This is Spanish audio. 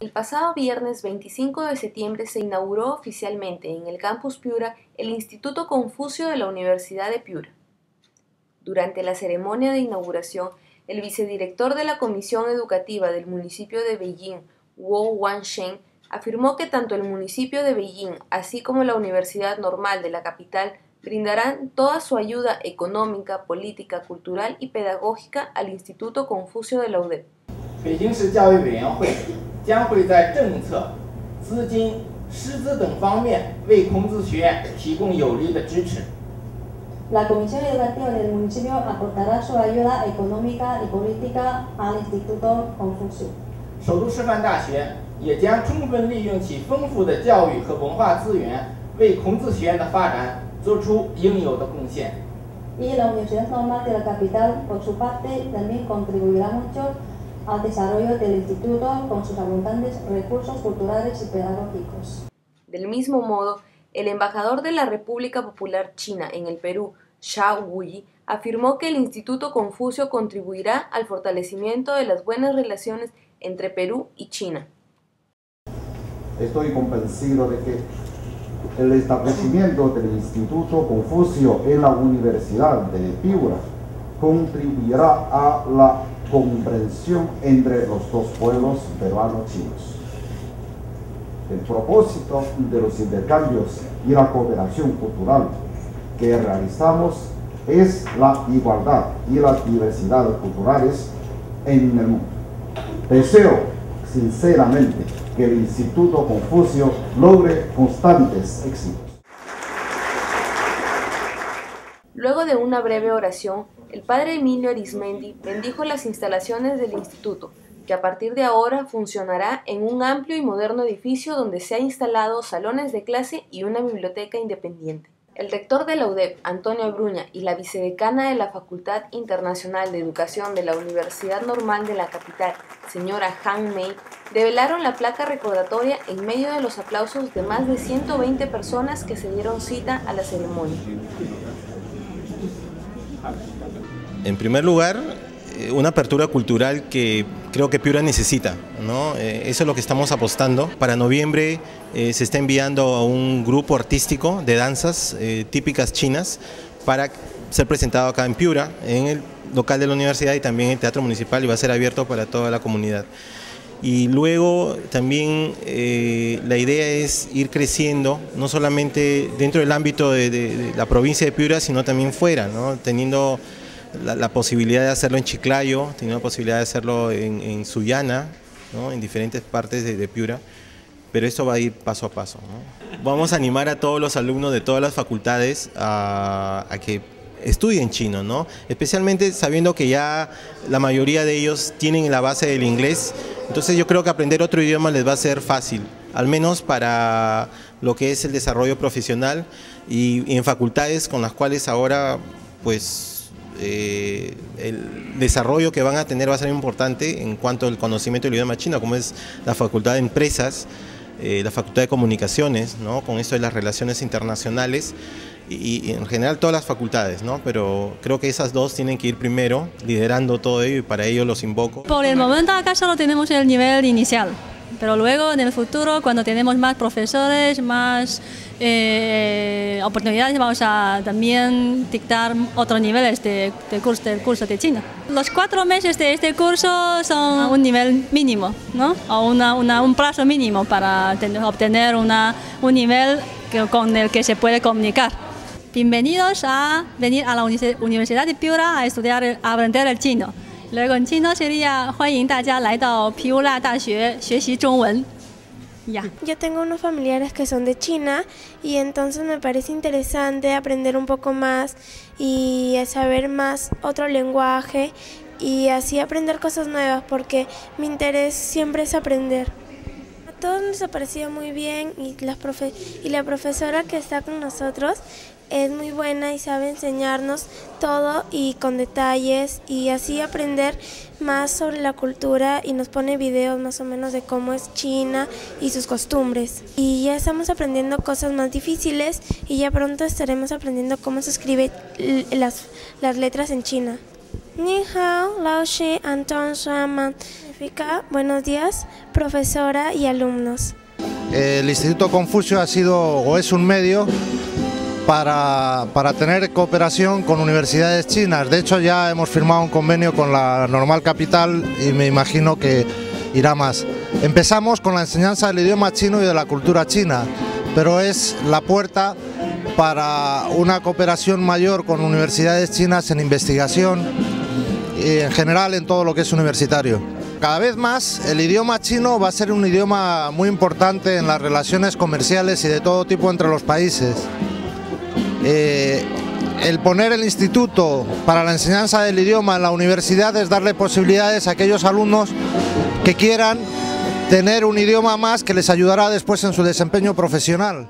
El pasado viernes 25 de septiembre se inauguró oficialmente en el campus Piura el Instituto Confucio de la Universidad de Piura. Durante la ceremonia de inauguración, el vicedirector de la Comisión Educativa del municipio de Beijing, Wu Wanshen, afirmó que tanto el municipio de Beijing así como la Universidad Normal de la capital brindarán toda su ayuda económica, política, cultural y pedagógica al Instituto Confucio de la UDEP. 将会在政策、资金、师资等方面为孔子学院提供有力的支持。La Comisión Educativa del municipio aportará su ayuda económica y política al Instituto Confucio. 首都师范大学也将充分利用其丰富的教育和文化资源，为孔子学院的发展做出应有的贡献。Y la Universidad Normal de la Capital, por su parte, también contribuirá mucho al desarrollo del instituto con sus abundantes recursos culturales y pedagógicos. Del mismo modo, el embajador de la República Popular China en el Perú, Xia Wuyi, afirmó que el Instituto Confucio contribuirá al fortalecimiento de las buenas relaciones entre Perú y China. Estoy convencido de que el establecimiento del Instituto Confucio en la Universidad de Piura contribuirá a la comprensión entre los dos pueblos peruanos-chinos. El propósito de los intercambios y la cooperación cultural que realizamos es la igualdad y la diversidad culturales en el mundo. Deseo sinceramente que el Instituto Confucio logre constantes éxitos. Luego de una breve oración, el padre Emilio Arismendi bendijo las instalaciones del instituto, que a partir de ahora funcionará en un amplio y moderno edificio donde se han instalado salones de clase y una biblioteca independiente. El rector de la UDEP, Antonio Bruña, y la vicedecana de la Facultad Internacional de Educación de la Universidad Normal de la capital, señora Han Mei, develaron la placa recordatoria en medio de los aplausos de más de 120 personas que se dieron cita a la ceremonia. En primer lugar, eh, una apertura cultural que creo que Piura necesita. ¿no? Eh, eso es lo que estamos apostando. Para noviembre eh, se está enviando a un grupo artístico de danzas típicas chinas para ser presentado acá en Piura, en el local de la universidad y también en el Teatro Municipal y va a ser abierto para toda la comunidad. Y luego también la idea es ir creciendo, no solamente dentro del ámbito de, de, la provincia de Piura, sino también fuera, ¿no? teniendo la, posibilidad de hacerlo en Chiclayo, tiene la posibilidad de hacerlo en, en Sullana, en diferentes partes de, Piura, pero esto va a ir paso a paso. Vamos a animar a todos los alumnos de todas las facultades a, que estudien chino, ¿no? especialmente sabiendo que ya la mayoría de ellos tienen la base del inglés, entonces yo creo que aprender otro idioma les va a ser fácil, al menos para lo que es el desarrollo profesional y, y en facultades con las cuales ahora pues eh, el desarrollo que van a tener va a ser importante en cuanto al conocimiento del idioma chino, como es la Facultad de Empresas, eh, la Facultad de Comunicaciones, ¿no? con esto de las relaciones internacionales y, en general todas las facultades, ¿no? pero creo que esas dos tienen que ir primero liderando todo ello y para ello los invoco. Por el momento acá solo tenemos el nivel inicial, pero luego en el futuro cuando tenemos más profesores, más eh, oportunidades vamos a también dictar otros niveles de, curso, del curso de China. Los cuatro meses de este curso son un nivel mínimo, ¿no? o una, un plazo mínimo para obtener una, un nivel con el que se puede comunicar Bienvenidos a venir a la Universidad de Piura a estudiar, a aprender el chino. Luego en chino sería 欢迎大家来到皮乌拉大学学习中文。yo tengo unos familiares que son de China y entonces me parece interesante aprender un poco más y saber más otro lenguaje y así aprender cosas nuevas porque mi interés siempre es aprender. Todos nos ha parecido muy bien y, las profe y la profesora que está con nosotros es muy buena y sabe enseñarnos todo y con detalles y así aprender más sobre la cultura y nos pone videos más o menos de cómo es China y sus costumbres. Y ya estamos aprendiendo cosas más difíciles y ya pronto estaremos aprendiendo cómo se escribe las, las letras en China. Ni hao, Lao Shi, Anton Shuaman. Buenos días, profesora y alumnos. El Instituto Confucio ha sido o es un medio para, para, tener cooperación con universidades chinas. De hecho ya hemos firmado un convenio con la Normal Capital y me imagino que irá más. Empezamos con la enseñanza del idioma chino y de la cultura china, pero es la puerta para una cooperación mayor con universidades chinas en investigación y en general en todo lo que es universitario. Cada vez más el idioma chino va a ser un idioma muy importante en las relaciones comerciales y de todo tipo entre los países. Eh, el poner el instituto para la enseñanza del idioma en la universidad es darle posibilidades a aquellos alumnos que quieran tener un idioma más que les ayudará después en su desempeño profesional.